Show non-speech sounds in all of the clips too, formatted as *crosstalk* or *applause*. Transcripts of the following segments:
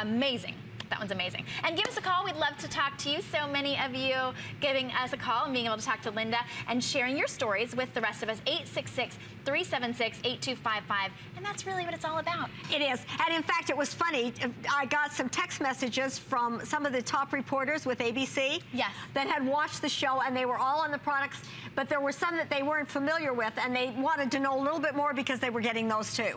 amazing. That one's amazing. And give us a call. We'd love to talk to you. So many of you giving us a call and being able to talk to Linda and sharing your stories with the rest of us. 866-376-8255. And that's really what it's all about. It is. And in fact, it was funny. I got some text messages from some of the top reporters with ABC yes. that had watched the show and they were all on the products, but there were some that they weren't familiar with and they wanted to know a little bit more because they were getting those too.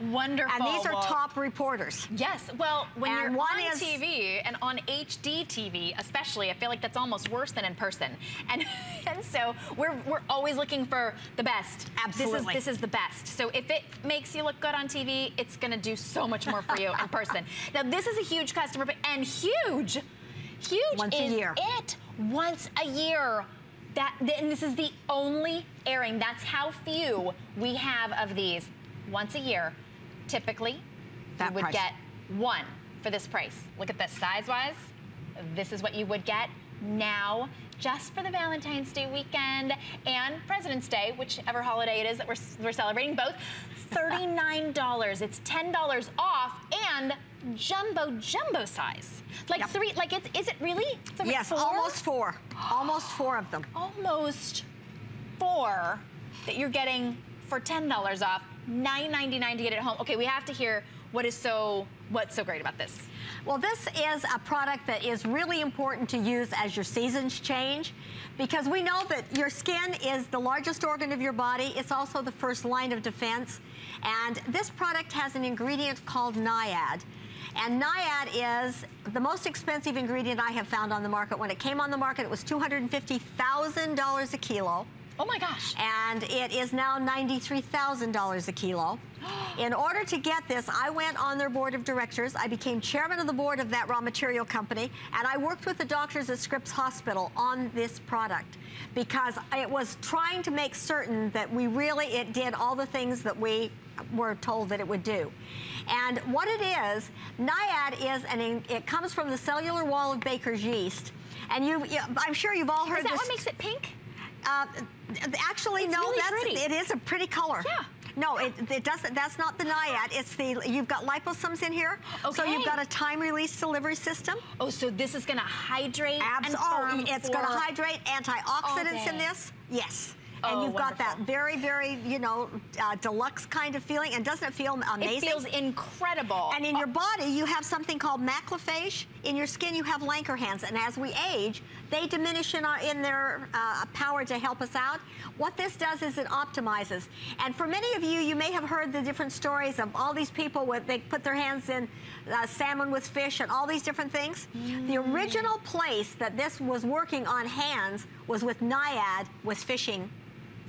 *gasps* Wonderful. And these are well, top reporters. Yes. Well, when and you're on is, TV and on HD TV especially, I feel like that's almost worse than in person. And, *laughs* and so we're, we're always looking for the best. Absolutely. This is, this is the best. So if it makes you look good on TV, it's going to do so much more for you in *laughs* person. Now, this is a huge customer, and huge, huge Once is a year. it. Once a year. That, and this is the only airing. That's how few we have of these. Once a year, typically, that you would price. get one for this price. Look at this, size-wise, this is what you would get now just for the Valentine's Day weekend and President's Day, whichever holiday it is that we're, we're celebrating both, *laughs* $39. it's $10 off and jumbo jumbo size. Like yep. three, like it's, is it really three, Yes, four? almost four. almost four of them. Almost four that you're getting for $10 off, $9.99 to get it home. Okay, we have to hear what is so, what's so great about this? Well, this is a product that is really important to use as your seasons change because we know that your skin is the largest organ of your body. It's also the first line of defense. And this product has an ingredient called Nayad. And Nayad is the most expensive ingredient I have found on the market. When it came on the market, it was $250,000 a kilo. Oh my gosh. And it is now $93,000 a kilo. *gasps* In order to get this, I went on their board of directors. I became chairman of the board of that raw material company, and I worked with the doctors at Scripps Hospital on this product because it was trying to make certain that we really, it did all the things that we were told that it would do. And what it is, Nayad is, and it comes from the cellular wall of baker's yeast. And you, I'm sure you've all heard is that this. what makes it pink? Uh, actually, it's no, really that's, pretty. it is a pretty color. Yeah. No, it, it, doesn't. That's not the Nayad. It's the you've got liposomes in here. Okay. So you've got a time-release delivery system. Oh, so this is going to hydrate Abs and oh, it's going to hydrate antioxidants in this. Yes. And oh, you've wonderful. got that very, very, you know, uh, deluxe kind of feeling. And doesn't it feel amazing? It feels incredible. And in your body, you have something called macrophage. In your skin, you have Langerhans. And as we age, they diminish in, our, in their uh, power to help us out. What this does is it optimizes. And for many of you, you may have heard the different stories of all these people with, they put their hands in uh, salmon with fish and all these different things. Mm. The original place that this was working on hands was with Nayad, with fishing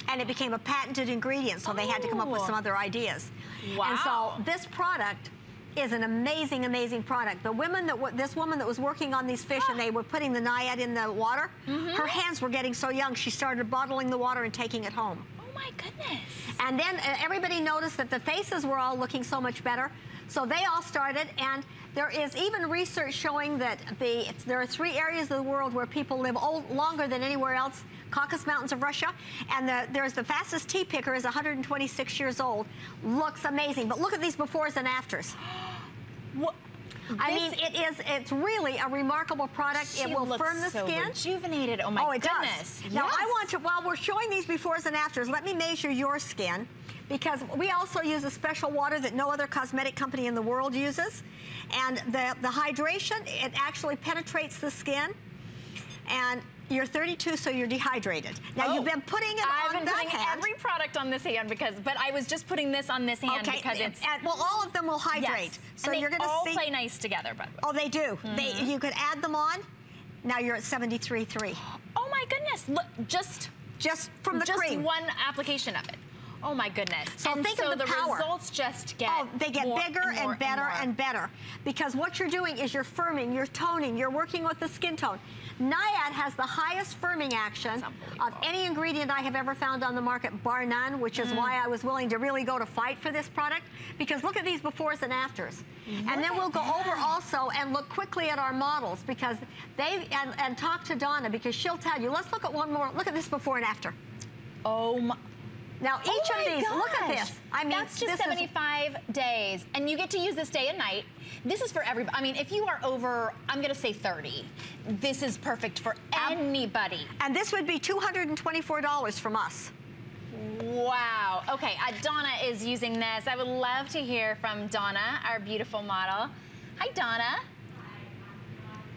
and it became a patented ingredient, so oh. they had to come up with some oh. other ideas. Wow. And so this product is an amazing, amazing product. The women that this woman that was working on these fish and they were putting the Nayad in the water, mm -hmm. her hands were getting so young, she started bottling the water and taking it home. My goodness. And then uh, everybody noticed that the faces were all looking so much better. So they all started, and there is even research showing that the there are three areas of the world where people live old, longer than anywhere else. Caucasus Mountains of Russia, and the, there's the fastest tea picker is 126 years old. Looks amazing, but look at these befores and afters. *gasps* What? I mean, it is, it's really a remarkable product. She it will firm the so skin. rejuvenated. Oh my oh, it goodness. Does. Now I want to, while we're showing these befores and afters, let me measure your skin because we also use a special water that no other cosmetic company in the world uses. And the, the hydration, it actually penetrates the skin. And you're 32, so you're dehydrated. Now oh, you've been putting it I've on been putting hand. every product on this hand because, but I was just putting this on this hand okay, because it's. And, well, all of them will hydrate. Yes. So and you're going to all see. play nice together, by the way. Oh, they do. Mm -hmm. They, Mm-hmm. you could add them on. Now you're at 73.3. Oh my goodness! Look, just just from the just cream. one application of it. Oh my goodness. So and think so of the, the power. results just get Oh, they get bigger and, and, better and, and, better. Because what you're doing is you're firming, you're toning, you're working with the skin tone. Nayad has the highest firming action of any ingredient I have ever found on the market, bar none, which is mm. why I was willing to really go to fight for this product. Because look at these befores and afters. Look and then we'll go over also and look quickly at our models because they, and, and talk to Donna because she'll tell you, let's look at one more, look at this before and after. Oh my. Now, each Oh of these, look at gosh. this. I mean, that's just this is- 75 days, and you get to use this day and night. This is for everybody. I mean, if you are over, I'm gonna say 30, this is perfect for anybody. And this would be $224 from us. Wow. Okay, uh, Donna is using this. I would love to hear from Donna, our beautiful model. Hi, Donna.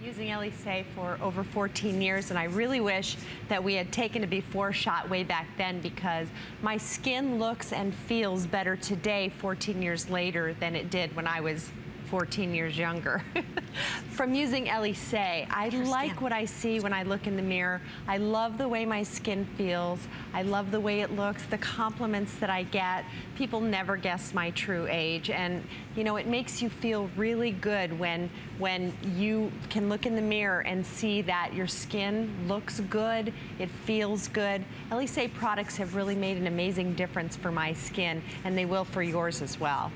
Using Elysee for over 14 years, and I really wish that we had taken a before shot way back then because my skin looks and feels better today, 14 years later, than it did when I was 14 years younger. *laughs* From using Elysee, I like what I see when I look in the mirror. I love the way my skin feels. I love the way it looks, the compliments that I get. People never guess my true age, and you know it makes you feel really good when when you can look in the mirror and see that your skin looks good, it feels good. Elysee products have really made an amazing difference for my skin, and they will for yours as well.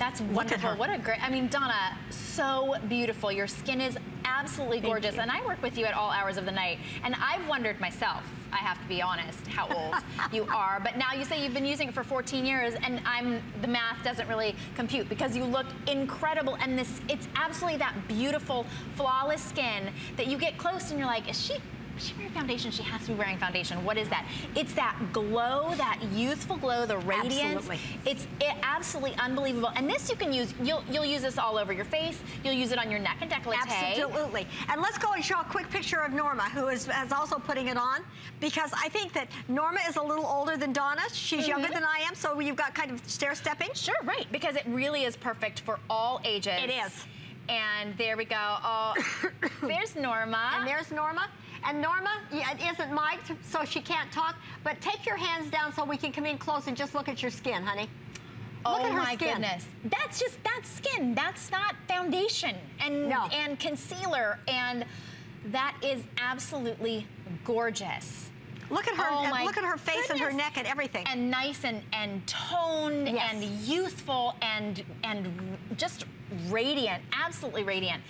That's wonderful. What a great, I mean, Donna, so beautiful. Your skin is absolutely gorgeous. And I work with you at all hours of the night. And I've wondered myself, I have to be honest, how *laughs* old you are. But now you say you've been using it for 14 years, and I'm the math doesn't really compute because you look incredible. And this, it's absolutely that beautiful, flawless skin that you get close and you're like, is she she wearing foundation? She has to be wearing foundation. What is that? It's that glow, that youthful glow, the radiance. Absolutely. It's it, absolutely unbelievable. And this you can use. You'll you'll use this all over your face. You'll use it on your neck and décolleté. Absolutely. And let's go and show a quick picture of Norma, who is, is also putting it on, because I think that Norma is a little older than Donna. She's younger Mm-hmm. than I am, so you've got kind of stair stepping. Sure, right. Because it really is perfect for all ages. It is. And there we go. Oh, *coughs* there's Norma. And there's Norma. And Norma yeah, it isn't mic'd, so she can't talk, but take your hands down so we can come in close and just look at your skin, honey. Look oh at her my skin. goodness. That's just that's skin. That's not foundation and No. and concealer and that is absolutely gorgeous. Look at her, Oh look at her face and her neck and everything. and nice and and toned Yes. and youthful and and just radiant, absolutely radiant,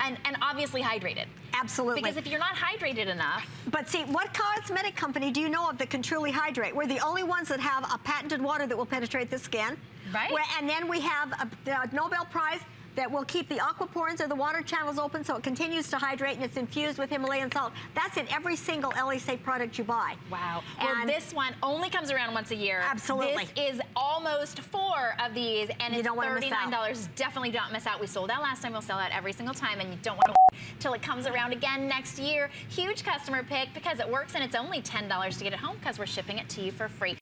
and and obviously hydrated. Absolutely. Because if you're not hydrated enough, But see, what cosmetic company do you know of that can truly hydrate? We're the only ones that have a patented water that will penetrate the skin. Right. Where- and then we have a, the Nobel Prize that will keep the aquaporins or the water channels open so it continues to hydrate and it's infused with Himalayan salt. That's in every single Elysee product you buy. wow. Well, And this one only comes around once a year. Absolutely. This is almost four of these, and You it's don't wanna miss out. thirty-nine dollars. Definitely don't miss out. We sold out last time. We'll sell out every single time, and you don't want to wait till it comes around again next year. Huge customer pick because it works, and it's only ten dollars to get it home because we're shipping it to you for free.